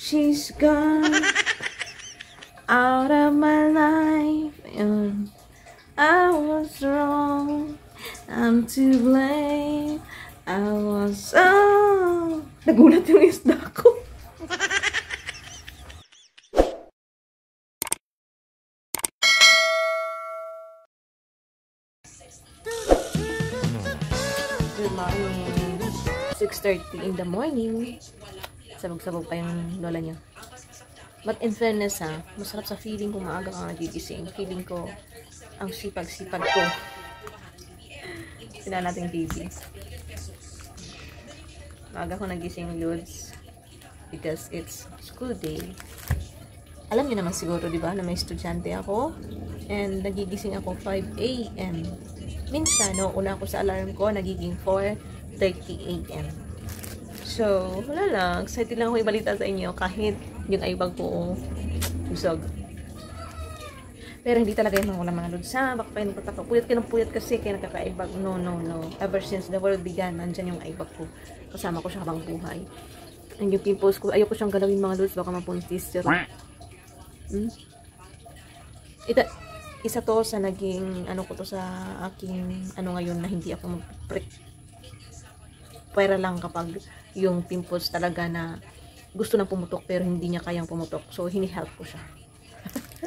She's gone out of my life and I was wrong. I'm to blame. I was oh. Nagulat yung isda ko. Good morning. 6.30 in the morning. Sabog-sabog pa yung lola niya. But in fairness ha, masarap sa feeling kung maaga ka nagigising. Feeling ko, ang sipag-sipag ko. Sila natin TV. Maaga ko nagising, Lods. Because it's school day. Alam niyo naman siguro, di ba, na may estudyante ako. And nagigising ako 5 a.m. Minsan, no, una ako sa alarm ko, nagiging 4.30 a.m. So, wala lang. Excited lang ako ibalita sa inyo kahit yung aibag ko usog. Pero hindi talaga yung mga mga lods. Ha, baka pa yung nagtataka. Puyat ka ng puyat kasi kaya nagkakaibag. No, no, no. Ever since the world began, nandyan yung aibag ko. Kasama ko siya habang buhay. And yung pimples ko, ayoko siyang galawin mga lods. Baka mapuntis. Pero, hmm? Ito, isa to sa naging, ano ko to sa aking, ano ngayon, na hindi ako mag-prick. Pwera lang kapag yung pimples talaga na gusto nang pumutok pero hindi niya kayang pumutok. So, hini-help ko siya.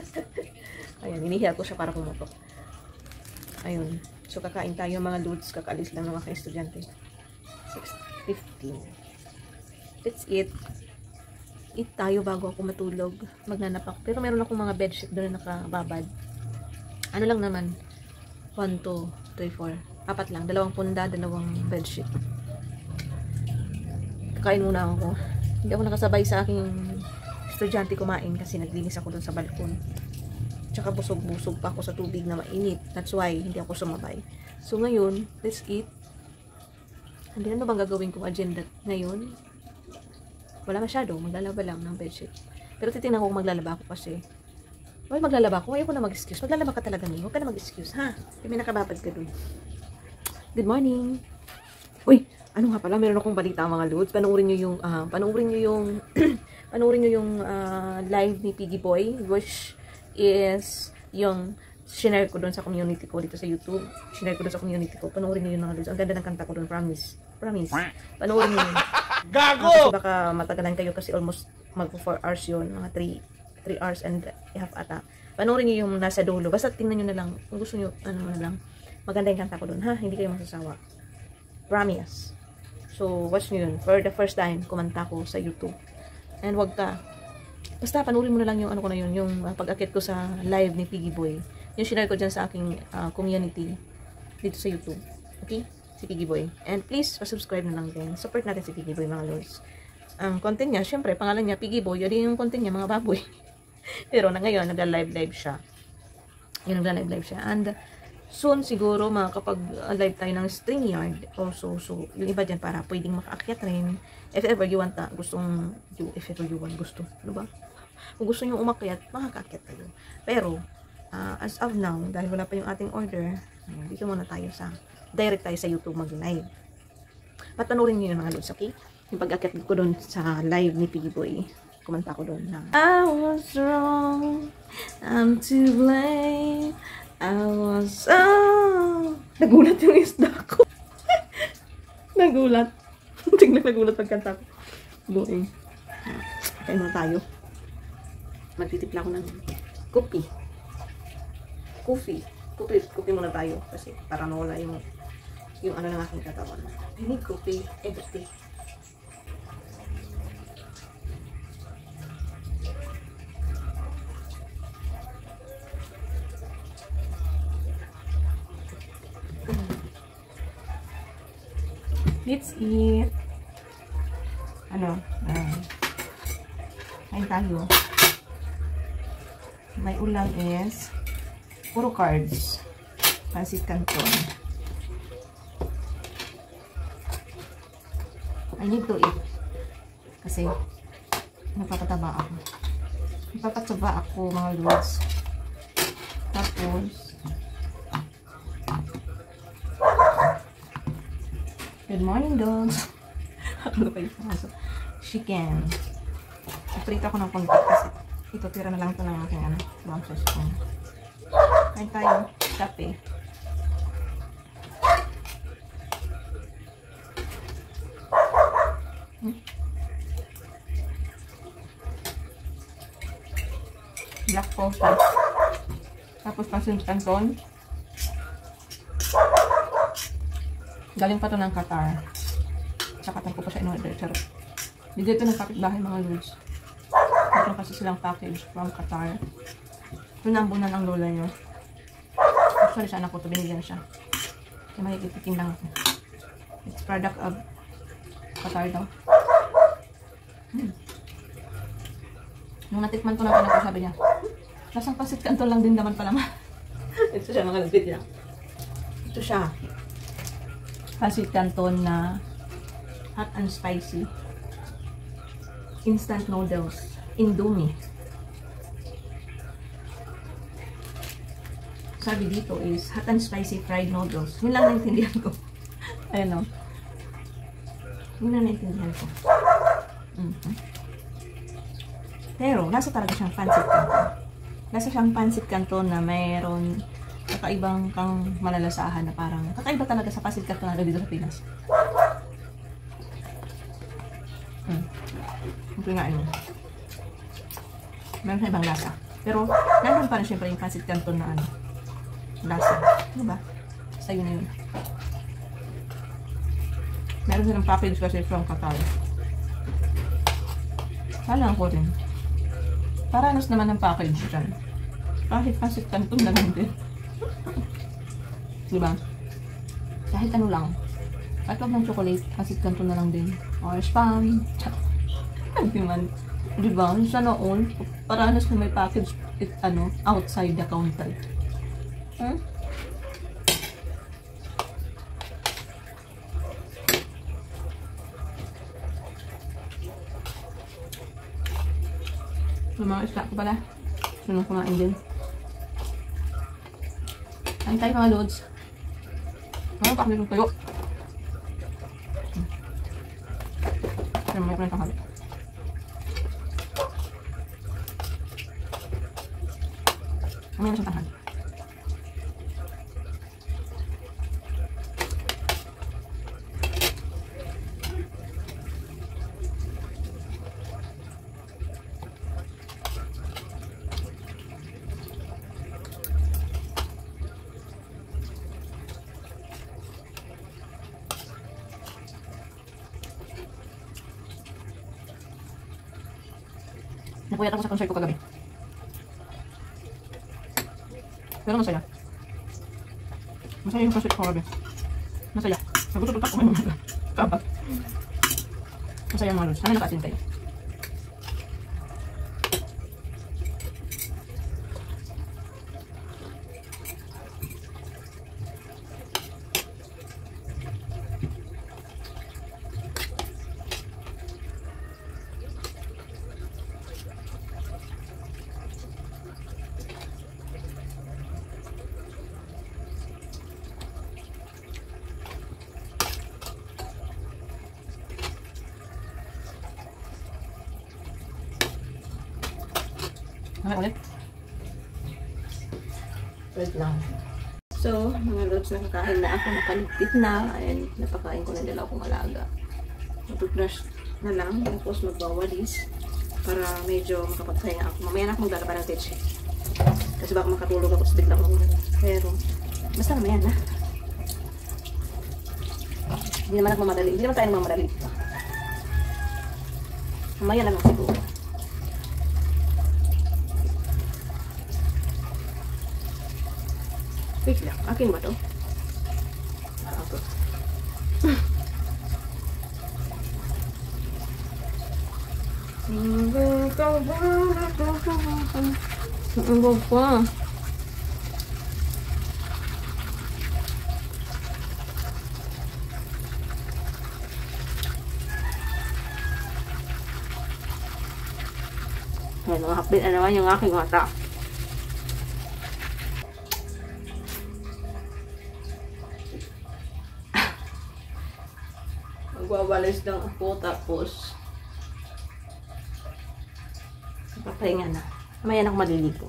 Ayan, hini-help ko siya para pumutok. Ayun. So, kakain tayo mga dudes. Kakaalis lang ng mga ka-estudyante. 6.15. Let's eat. Eat tayo bago ako matulog. Magnanapak. Pero meron akong mga bedsheet doon na nakababad. Ano lang naman? 1, 2, 3, 4. Apat lang. Dalawang punda, dalawang bedsheet. Kakain muna ako. Hindi ako nakasabay sa aking estudyante kumain kasi naglinis ako dun sa balkon. Tsaka busog-busog pa ako sa tubig na mainit. That's why hindi ako sumabay. So ngayon, let's eat. Hindi ano bang gagawin kong agenda ngayon? Wala masyado. Maglalaba lang ng bedsheet. Pero titingnan ko kung maglalaba ako kasi. Well, maglalaba ako. Ayoko na mag-excuse. Maglalaba ka talaga ngayon. Huwag ka na mag-excuse, ha? May nakababad ka dun. Good morning. Uy, ano nga pala, meron akong balita mga lods. Panoorin niyo yung, uh, panoorin niyo yung, panoorin niyo yung uh, live ni Piggy Boy, which is yung shinare ko doon sa community ko dito sa YouTube. Shinare ko doon sa community ko. Panoorin niyo yung mga lods. Ang ganda ng kanta ko doon, promise. Promise. Panoorin niyo yun. Gago! Uh, baka matagalan kayo kasi almost mag 4 hours yun. Mga 3, 3 hours and a half ata. Panoorin niyo yung nasa dulo. Basta tingnan niyo na lang. Kung gusto niyo, ano na lang. Maganda yung kanta ko doon, ha? Hindi kayo masasawa. Promise. So, watch nyo yun. For the first time, kumanta ko sa YouTube. And wag ka. Basta, panurin mo na lang yung ano ko na yun, yung uh, pag-akit ko sa live ni Piggy Boy. Yung share ko dyan sa aking uh, community dito sa YouTube. Okay? Si Piggy Boy. And please, pa-subscribe na lang din. Support natin si Piggy Boy, mga lords. Ang content niya, syempre, pangalan niya, Piggy Boy. Yun yung content niya, mga baboy. Pero na ngayon, nagla-live-live siya. Yun, nagla-live-live siya. And, soon siguro makakapag-live tayo ng StreamYard also. So, yung iba dyan para pwedeng makaakyat rin. If ever you want gustong, you, if ever you want, gusto. Ano ba? Kung gusto nyo umakyat, makakaakyat kayo. Pero, uh, as of now, dahil wala pa yung ating order, dito muna tayo sa, direct tayo sa YouTube mag-live. Patanoorin nyo yung mga lods, okay? Yung pag-akyat ko doon sa live ni Piggy Boy, kumanta ko doon na, I was wrong, I'm to blame, I was, oh, nagulat yung isda ko. nagulat. Tingnan nagulat pagkanta ko. Buing. Kain muna tayo. Magtitipla ko ng kopi. Coffee. Coffee, coffee muna tayo. Kasi para nawala yung yung ano ng aking katawan. I need coffee every. Let's eat. Ano? Uh, kain tayo. May ulam is puro carbs. Pansit canton. I need to eat. Kasi napapataba ako. Napapataba ako mga lords. Tapos Good morning, dogs. ano pa yung paso? Chicken. Prito ako ng konti kasi ito tira na lang ito ng aking ano, bronze spoon. Kain tayo, kape. Hmm. Black pepper. Tapos pansin canton. Galing pa to ng Qatar. Sa Qatar ko pa siya in-order. Charot. Bigay ito ng kapitbahay mga lords. Meron kasi silang package from Qatar. Na ang lola nyo. Actually, sa anak ko ito binigyan siya. Kaya makikitikim lang ako. It's product of Qatar daw. Hmm. Nung natikman ko na ito, sabi niya, lasang pasit kanto lang din naman pala ma. ito siya mga lupit niya. Ito siya. Pasit canton na hot and spicy. Instant noodles. Indomie. Sabi dito is hot and spicy fried noodles. Yun lang naintindihan ko. Ayan o. Yun lang naintindihan ko. Mm -hmm. Pero, nasa talaga siyang pancit canton. Nasa siyang pancit canton na mayroon kakaibang kang malalasahan na parang kakaiba talaga sa canton na dito sa Pinas. Hmm. Ang pinain mo. Meron sa ibang lasa. Pero, nandun pa rin syempre yung pancit canton na ano. Lasa. Ano ba? Sa'yo na yun. Meron silang package kasi from Qatar. Kala ko rin. Paranos naman ang package dyan. Kahit pancit canton na lang din. Diba? Kahit ano lang. Kahit wag ng chocolate, pancit canton na lang din. Or spam. Hindi man. Diba? Sana all. Paranos na may package it, ano, outside the counter. Hmm? Yung mga isla ko pala. Sunod kumain din. Kain tayo mga loads. Ano pa kami tayo? Pero may pinatang kami. Ano yung sa tanghali? Napuyat ako sa concert ko kagabi. Pero masaya. Masaya yung concert ko kagabi. Masaya. Nagutututak ko may mga kabat. Masaya mga lods. Sana nakasin tayo. Okay, ulit. Wait lang. So, mga lods, nakakain na ako, nakalipit na, and napakain ko na nila akong alaga. Mag-brush na lang, tapos magwawalis para medyo makapagpahinga ako. Mamaya na ako maglalaba ng teche. Kasi baka makatulog ako sa biglang ako. Pero, basta naman yan, ha? Hindi naman ako mamadali. Hindi naman tayo nagmamadali. Mamaya na lang siguro. Wait lang. Akin ba to? Ah, Ako. Ang pa. Ayan, mga hapit na naman yung aking mata. magwawalis lang ako tapos papahinga na. Mamaya na ako maliligo.